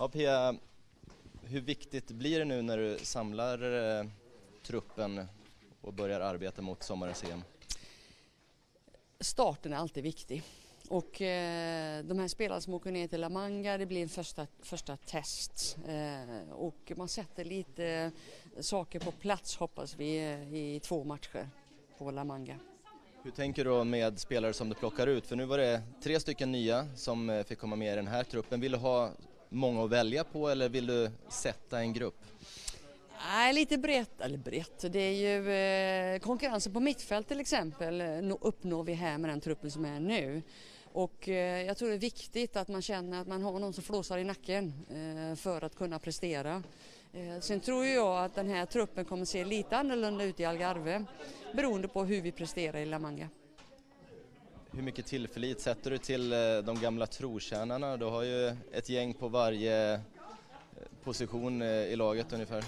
Ja, Pia, hur viktigt blir det nu när du samlar eh, truppen och börjar arbeta mot sommarens EM? Starten är alltid viktig. Och eh, de här spelarna som åker ner till La Manga, det blir en första, första test. Eh, och man sätter lite saker på plats hoppas vi i två matcher på La Manga. Hur tänker du med spelare som du plockar ut? För nu var det tre stycken nya som eh, fick komma med i den här truppen. Vill du ha många att välja på eller vill du sätta en grupp? Nej, lite brett, eller brett, det är ju eh, konkurrensen på mittfält till exempel eh, uppnår vi här med den truppen som är nu. Och eh, jag tror det är viktigt att man känner att man har någon som flåsar i nacken eh, för att kunna prestera. Eh, sen tror jag att den här truppen kommer se lite annorlunda ut i Algarve beroende på hur vi presterar i La Manga. Hur mycket tillförlit sätter du till eh, de gamla trotjänarna? Du har ju ett gäng på varje eh, position eh, i laget ungefär.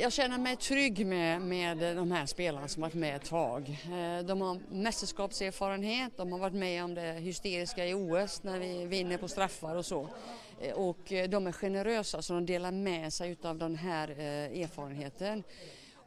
Jag känner mig trygg med, med de här spelarna som varit med ett tag. De har mästerskapserfarenhet, de har varit med om det hysteriska i OS när vi vinner på straffar och så. Och de är generösa så de delar med sig av den här erfarenheten.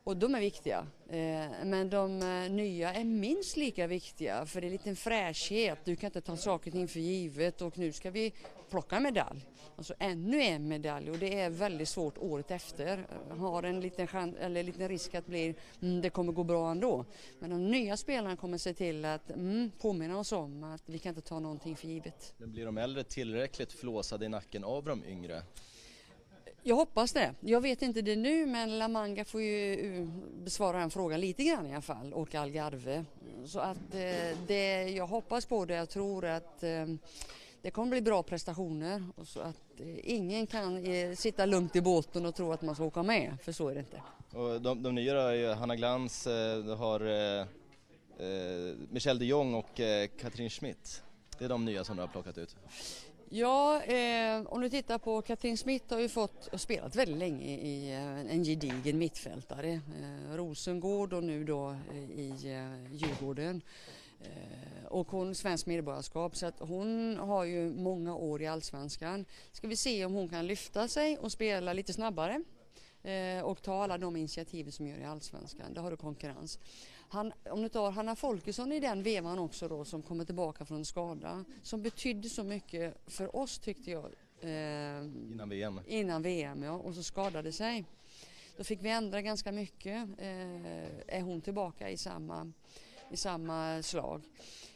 Och de är viktiga. Eh, men de eh, nya är minst lika viktiga för det är en liten fräschhet. Du kan inte ta saker och ting för givet och nu ska vi plocka en medalj. Alltså ännu en medalj och det är väldigt svårt året efter. Har en liten, chans, eller en liten risk att bli, mm, det kommer gå bra ändå. Men de nya spelarna kommer se till att mm, påminna oss om att vi kan inte ta någonting för givet. Men blir de äldre tillräckligt flåsade i nacken av de yngre? Jag hoppas det. Jag vet inte det nu men La Manga får ju eh, besvara den frågan lite grann i alla fall och Algarve. Så att eh, det jag hoppas på det, jag tror att eh, det kommer bli bra prestationer och så att eh, ingen kan eh, sitta lugnt i båten och tro att man ska åka med, för så är det inte. Och de, de nya är ju Hanna Glans, du har eh, Michelle de Jong och eh, Katrin Schmidt. Det är de nya som du har plockat ut. Ja, eh, om du tittar på Katrin Smith har ju fått och spelat väldigt länge i eh, en gedigen mittfältare. Eh, Rosengård och nu då eh, i eh, Djurgården. Eh, och hon svensk medborgarskap så att hon har ju många år i Allsvenskan. Ska vi se om hon kan lyfta sig och spela lite snabbare eh, och ta alla de initiativ som gör i Allsvenskan. Där har du konkurrens. Han, om du tar Hanna Folkesson i den vevan också då som kommer tillbaka från skada som betydde så mycket för oss tyckte jag. Eh, innan VM? Innan VM ja och så skadade sig. Då fick vi ändra ganska mycket. Eh, är hon tillbaka i samma, i samma slag?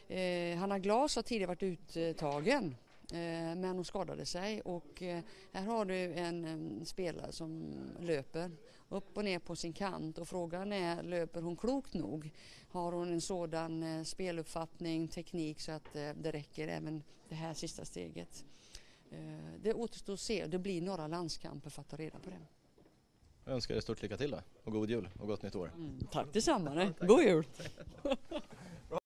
Eh, Hanna Glas har tidigare varit uttagen men hon skadade sig och eh, här har du en, en spelare som löper upp och ner på sin kant och frågan är löper hon klokt nog? Har hon en sådan eh, speluppfattning, teknik så att eh, det räcker även det här sista steget? Eh, det återstår att se, det blir några landskamper för att ta reda på det. Jag önskar dig stort lycka till då och god jul och gott nytt år. Mm, tack detsamma, god jul!